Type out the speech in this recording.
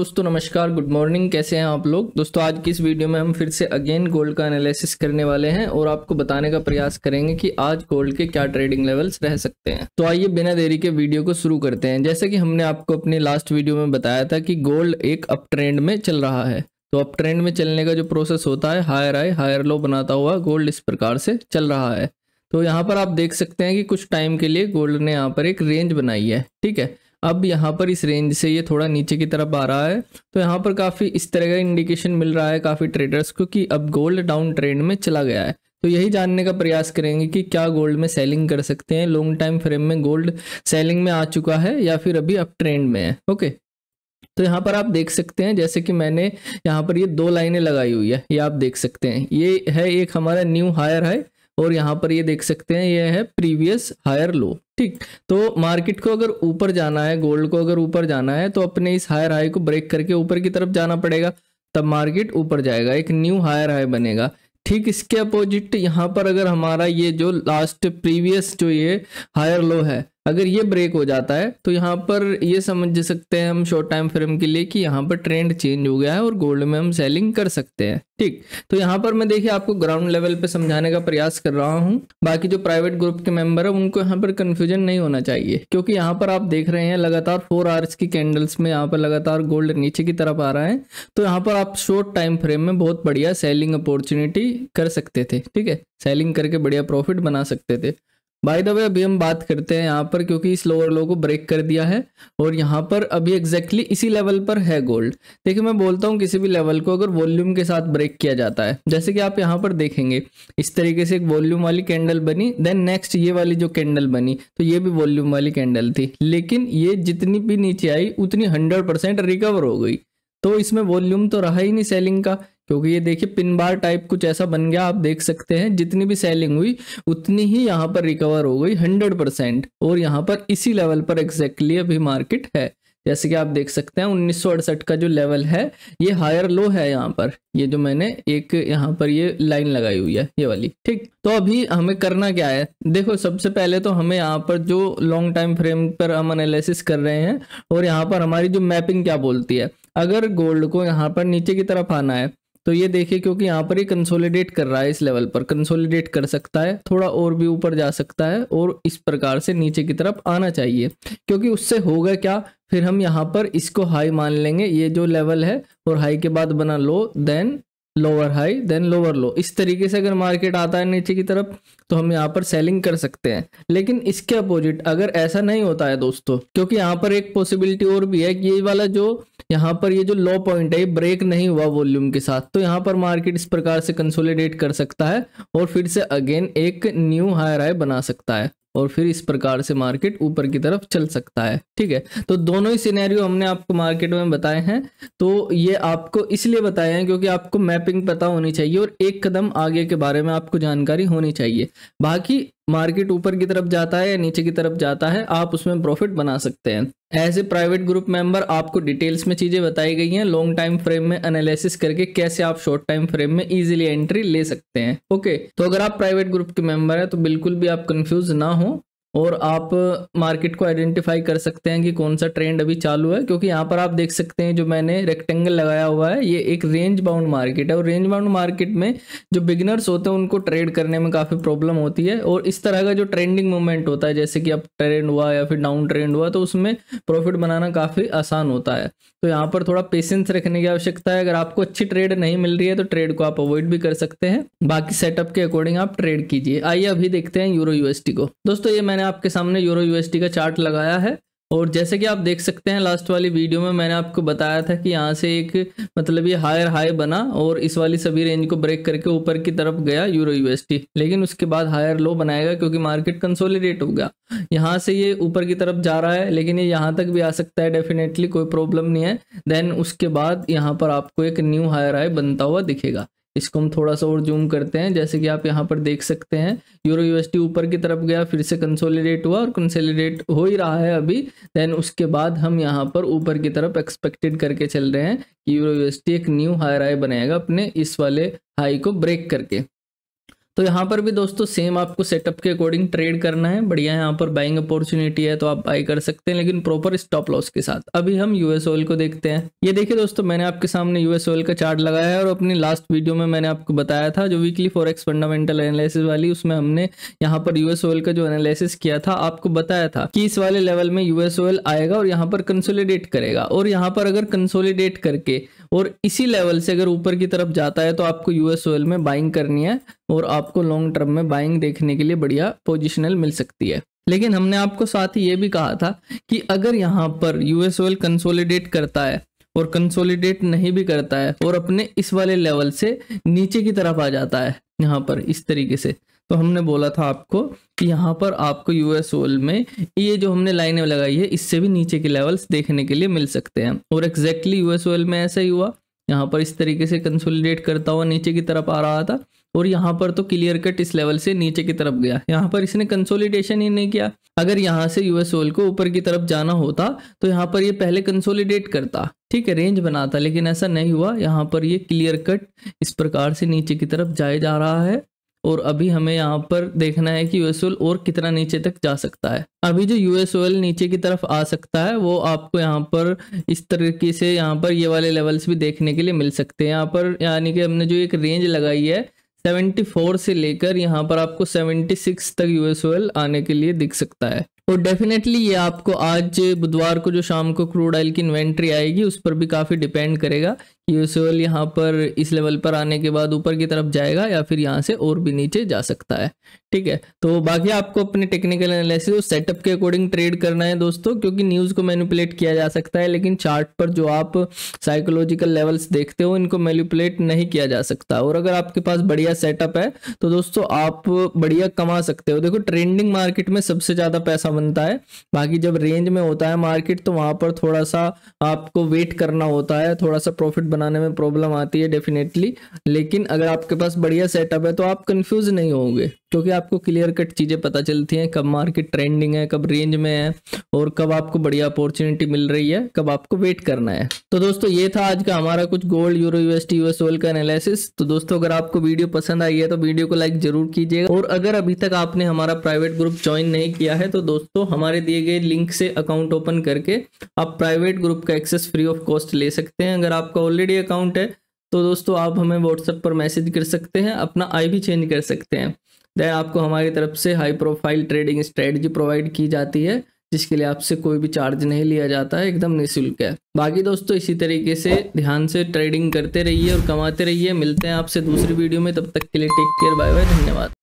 दोस्तों, नमस्कार good morning कैसे हैं आप लोग? दोस्तों, आज की इस वीडियो में हम फिर से अगेन गोल्ड का एनालिसिस करने वाले हैं और आपको बताने का प्रयास करेंगे कि आज गोल्ड के क्या ट्रेडिंग लेवल्स रह सकते हैं। तो आइए बिना देरी के वीडियो को शुरू करते हैं। जैसे कि हमने आपको अपने लास्ट वीडियो में बताया था कि गोल्ड एक अप ट्रेंड में चल रहा है। तो अप ट्रेंड में चलने का जो प्रोसेस होता है हायर हाई हायर लो बनाता हुआ गोल्ड इस प्रकार से चल रहा है। तो यहाँ पर आप देख सकते हैं कि कुछ टाइम के लिए गोल्ड ने यहाँ पर एक रेंज बनाई है, ठीक है? अब यहाँ पर इस रेंज से ये थोड़ा नीचे की तरफ़ आ रहा है तो यहाँ पर काफ़ी इस तरह का इंडिकेशन मिल रहा है काफ़ी ट्रेडर्स को कि अब गोल्ड डाउन ट्रेंड में चला गया है। तो यही जानने का प्रयास करेंगे कि क्या गोल्ड में सेलिंग कर सकते हैं लॉन्ग टाइम फ्रेम में गोल्ड सेलिंग में आ चुका है या फिर अभी अप ट्रेंड में है ओके तो यहाँ पर आप देख सकते हैं, जैसे कि मैंने यहाँ पर ये दो लाइनें लगाई हुई है, ये आप देख सकते हैं। ये है एक हमारा न्यू हायर है और यहाँ पर ये देख सकते हैं, ये है प्रीवियस हायर लो ठीक? तो मार्केट को अगर ऊपर जाना है गोल्ड को अगर ऊपर जाना है तो अपने इस हायर हाई को ब्रेक करके ऊपर की तरफ़ जाना पड़ेगा, तब मार्केट ऊपर जाएगा, एक न्यू हायर हाई बनेगा। ठीक, इसके अपोजिट यहाँ पर अगर हमारा ये जो लास्ट प्रीवियस जो ये हायर लो है अगर ये ब्रेक हो जाता है तो यहाँ पर ये समझ सकते हैं हम शॉर्ट टाइम फ्रेम के लिए कि यहाँ पर ट्रेंड चेंज हो गया है और गोल्ड में हम सेलिंग कर सकते हैं, ठीक? तो यहाँ पर मैं देखिए आपको ग्राउंड लेवल पे समझाने का प्रयास कर रहा हूँ। बाकी जो प्राइवेट ग्रुप के मेंबर है, उनको यहाँ पर कंफ्यूजन नहीं होना चाहिए, क्योंकि यहाँ पर आप देख रहे हैं लगातार फोर आवर्स की कैंडल्स में यहाँ पर लगातार गोल्ड नीचे की तरफ़ आ रहा है। तो यहाँ पर आप शॉर्ट टाइम फ्रेम में बहुत बढ़िया सेलिंग अपॉर्चुनिटी कर सकते थे, ठीक है? सेलिंग करके बढ़िया प्रॉफिट बना सकते थे। बाय द वे अभी हम बात करते हैं यहाँ पर क्योंकि इस लोअर लो को ब्रेक कर दिया है और यहाँ पर अभी एग्जैक्टली इसी लेवल पर है गोल्ड देखिए, मैं बोलता हूँ किसी भी लेवल को अगर वॉल्यूम के साथ ब्रेक किया जाता है, जैसे कि आप यहाँ पर देखेंगे, इस तरीके से एक वॉल्यूम वाली कैंडल बनी देन नेक्स्ट ये वाली जो कैंडल बनी तो ये भी वॉल्यूम वाली कैंडल थी। लेकिन ये जितनी भी नीचे आई, उतनी हंड्रेड रिकवर हो गई। तो इसमें वॉल्यूम तो रहा ही नहीं सेलिंग का। क्योंकि ये देखिए पिन बार टाइप कुछ ऐसा बन गया, आप देख सकते हैं, जितनी भी सेलिंग हुई, उतनी ही यहाँ पर रिकवर हो गई हंड्रेड परसेंट और यहाँ पर इसी लेवल पर एग्जैक्टली अभी मार्केट है। जैसे कि आप देख सकते हैं, उन्नीस सौ अड़सठ का जो लेवल है, ये हायर लो है यहाँ पर। ये जो मैंने एक यहाँ पर ये लाइन लगाई हुई है, ये वाली, ठीक? तो अभी हमें करना क्या है? देखो, सबसे पहले तो हमें यहाँ पर जो लॉन्ग टाइम फ्रेम पर हम एनालिसिस कर रहे हैं, और यहाँ पर हमारी जो मैपिंग क्या बोलती है? अगर गोल्ड को यहाँ पर नीचे की तरफ़ आना है तो ये देखिए क्योंकि यहाँ पर ये कंसोलिडेट कर रहा है इस लेवल पर कंसोलिडेट कर सकता है, थोड़ा और भी ऊपर जा सकता है और इस प्रकार से नीचे की तरफ़ आना चाहिए। क्योंकि उससे होगा क्या? फिर हम यहाँ पर इसको हाई मान लेंगे, ये जो लेवल है, और हाई के बाद बना low then lower high then lower low इस तरीके से अगर मार्केट आता है नीचे की तरफ़ तो हम यहाँ पर सेलिंग कर सकते हैं। लेकिन इसके अपोजिट अगर ऐसा नहीं होता है दोस्तों, क्योंकि यहाँ पर एक पॉसिबिलिटी और भी है कि ये वाला जो यहाँ पर ये जो लो पॉइंट है, ये ब्रेक नहीं हुआ वॉल्यूम के साथ। तो यहाँ पर मार्केट इस प्रकार से कंसोलिडेट कर सकता है और फिर से अगेन एक न्यू हायर हाई बना सकता है। और फिर इस प्रकार से मार्केट ऊपर की तरफ़ चल सकता है, ठीक है? तो दोनों ही सिनेरियो हमने आपको मार्केट में बताए हैं तो ये आपको इसलिए बताए हैं क्योंकि आपको मैपिंग पता होनी चाहिए और एक कदम आगे के बारे में आपको जानकारी होनी चाहिए। बाकी मार्केट ऊपर की तरफ़ जाता है या नीचे की तरफ़ जाता है, आप उसमें प्रॉफिट बना सकते हैं। As a private group member आपको डिटेल्स में चीज़ें बताई गई हैं लॉन्ग टाइम फ्रेम में एनालिसिस करके कैसे आप शॉर्ट टाइम फ्रेम में इजीली एंट्री ले सकते हैं ओके तो अगर आप प्राइवेट ग्रुप के मेंबर हैं तो बिल्कुल भी आप कंफ्यूज ना और आप मार्केट को आइडेंटिफाई कर सकते हैं कि कौन सा ट्रेंड अभी चालू है, क्योंकि यहाँ पर आप देख सकते हैं जो मैंने रेक्टेंगल लगाया हुआ है, ये एक रेंज बाउंड मार्केट है। और रेंज बाउंड मार्केट में जो बिगनर्स होते हैं, उनको ट्रेड करने में काफ़ी प्रॉब्लम होती है। और इस तरह का जो ट्रेंडिंग मूवमेंट होता है, जैसे कि अब ट्रेंड हुआ या फिर डाउन ट्रेंड हुआ तो उसमें प्रॉफिट बनाना काफ़ी आसान होता है। तो यहाँ पर थोड़ा पेशेंस रखने की आवश्यकता है। अगर आपको अच्छी ट्रेड नहीं मिल रही है तो ट्रेड को आप अवॉइड भी कर सकते हैं। बाकी सेटअप के अकॉर्डिंग आप ट्रेड कीजिए। आइए अभी देखते हैं यूरो यूएसटी को। दोस्तों, ये मैंने आपके सामने यूरो यूएसटी का चार्ट लगाया है और जैसे कि आप देख सकते हैं लास्ट वाली वीडियो में मैंने आपको बताया था कि यहाँ से एक मतलब ये हायर हाई बना और इस वाली सभी रेंज को ब्रेक करके ऊपर की तरफ़ गया यूरो यूएसटी लेकिन उसके बाद हायर लो बनाएगा क्योंकि मार्केट कंसोलिडेट हो गया। यहाँ से ये ऊपर की तरफ़ जा रहा है, लेकिन ये यहाँ तक भी आ सकता है डेफिनेटली कोई प्रॉब्लम नहीं है। देन उसके बाद यहाँ पर आपको एक न्यू हायर हाई बनता हुआ दिखेगा। इसको हम थोड़ा सा और जूम करते हैं, जैसे कि आप यहाँ पर देख सकते हैं यूरो यूएसटी ऊपर की तरफ़ गया, फिर से कंसोलिडेट हुआ और कंसोलिडेट हो ही रहा है अभी। देन उसके बाद हम यहाँ पर ऊपर की तरफ़ एक्सपेक्टेड करके चल रहे हैं कि यूरो यूएसटी एक न्यू हाई राय बनाएगा अपने इस वाले हाई को ब्रेक करके। तो यहाँ पर भी दोस्तों सेम आपको सेटअप के अकॉर्डिंग ट्रेड करना है। बढ़िया यहाँ पर बाइंग अपॉर्चुनिटी है तो आप बाई कर सकते हैं, लेकिन प्रॉपर स्टॉप लॉस के साथ। अभी हम यूएस ऑयल को देखते हैं। ये देखिए दोस्तों, मैंने आपके सामने यूएस ऑयल का चार्ट लगाया है और अपनी लास्ट वीडियो में मैंने आपको बताया था जो वीकली फॉरेक्स फंडामेंटल एनालिसिस वाली, उसमें हमने यहाँ पर यूएस ऑयल का जो एनालिसिस किया था, आपको बताया था कि इस वाले लेवल में यूएस ऑयल आएगा और यहाँ पर कंसोलिडेट करेगा। और यहाँ पर अगर कंसोलिडेट करके और इसी लेवल से अगर ऊपर की तरफ़ जाता है तो आपको यूएस ऑयल में बाइंग करनी है और आपको लॉन्ग टर्म में बाइंग देखने के लिए बढ़िया पोजिशनल मिल सकती है। लेकिन हमने आपको साथ ही ये भी कहा था कि अगर यहाँ पर यूएस ऑयल कंसोलिडेट करता है और कंसोलिडेट नहीं भी करता है और अपने इस वाले लेवल से नीचे की तरफ़ आ जाता है, यहाँ पर इस तरीके से तो हमने बोला था आपको कि यहाँ पर आपको यूएस ओल में ये जो हमने लाइनें लगाई है, इससे भी नीचे के लेवल्स देखने के लिए मिल सकते हैं। और एग्जैक्टली यूएस ओल में ऐसा ही हुआ, यहाँ पर इस तरीके से कंसोलिडेट करता हुआ नीचे की तरफ़ आ रहा था और यहाँ पर तो क्लियर कट इस लेवल से नीचे की तरफ़ गया। यहाँ पर इसने कंसोलिडेशन ही नहीं किया। अगर यहाँ से यूएस ओल को ऊपर की तरफ़ जाना होता तो यहाँ पर ये पहले कंसोलिडेट करता। ठीक है रेंज बनाता, लेकिन ऐसा नहीं हुआ। यहाँ पर ये क्लियर कट इस प्रकार से नीचे की तरफ़ जाए जा रहा है और अभी हमें यहाँ पर देखना है कि यूएस ऑयल और कितना नीचे तक जा सकता है। अभी जो यूएस ऑयल नीचे की तरफ़ आ सकता है, वो आपको यहाँ पर इस तरीके से यहाँ पर ये वाले लेवल्स भी देखने के लिए मिल सकते हैं। यहाँ पर यानी कि हमने जो एक रेंज लगाई है 74 से लेकर यहाँ पर आपको 76 तक यूएस ऑयल आने के लिए दिख सकता है। और डेफिनेटली ये आपको आज बुधवार को जो शाम को क्रूड ऑयल की इन्वेंट्री आएगी, उस पर भी काफ़ी डिपेंड करेगा। यूएस ऑयल यहाँ पर इस लेवल पर आने के बाद ऊपर की तरफ़ जाएगा या फिर यहाँ से और भी नीचे जा सकता है। ठीक है? तो बाकी आपको अपने टेक्निकल एनालिसिस और सेटअप के अकॉर्डिंग ट्रेड करना है दोस्तों, क्योंकि न्यूज़ को मैनिपुलेट किया जा सकता है, लेकिन चार्ट पर जो आप साइकोलॉजिकल लेवल्स देखते हो, इनको मैनिपुलेट नहीं किया जा सकता। और अगर आपके पास बढ़िया सेटअप है तो दोस्तों आप बढ़िया कमा सकते हो। देखो ट्रेंडिंग मार्केट में सबसे ज़्यादा पैसा बनता है, बाकी जब रेंज में होता है मार्केट तो वहाँ पर थोड़ा सा आपको वेट करना होता है, थोड़ा सा प्रॉफिट बनाने में प्रॉब्लम आती है डेफिनेटली लेकिन अगर आपके पास बढ़िया सेटअप है तो आप कंफ्यूज नहीं होंगे। क्योंकि आपको क्लियर कट चीज़ें पता चलती हैं, कब मार्केट ट्रेंडिंग है, कब रेंज में है और कब आपको बढ़िया अपॉर्चुनिटी मिल रही है, कब आपको वेट करना है। तो दोस्तों, ये था आज का हमारा कुछ गोल्ड यूरो यूएसटी यूएस ओल का एनालिसिस तो दोस्तों, अगर आपको वीडियो पसंद आई है तो वीडियो को लाइक ज़रूर कीजिएगा। और अगर अभी तक आपने हमारा प्राइवेट ग्रुप ज्वाइन नहीं किया है तो दोस्तों, हमारे दिए गए लिंक से अकाउंट ओपन करके आप प्राइवेट ग्रुप का एक्सेस फ्री ऑफ़ कॉस्ट ले सकते हैं। अगर आपका ऑलरेडी अकाउंट है तो दोस्तों, आप हमें व्हाट्सएप पर मैसेज कर सकते हैं, अपना आई भी चेंज कर सकते हैं। देन आपको हमारी तरफ़ से high profile trading strategy provide की जाती है, जिसके लिए आपसे कोई भी चार्ज नहीं लिया जाता है एकदम निःशुल्क है। बाकी दोस्तों, इसी तरीके से ध्यान से ट्रेडिंग करते रहिए और कमाते रहिए। मिलते हैं आपसे दूसरी वीडियो में, तब तक के लिए टेक केयर बाय बाय धन्यवाद।